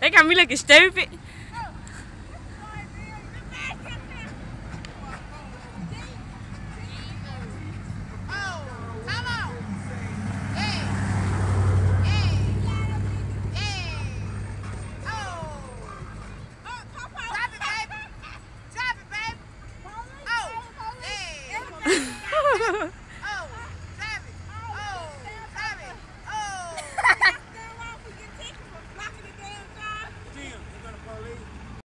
they got me looking stupid. Charlie.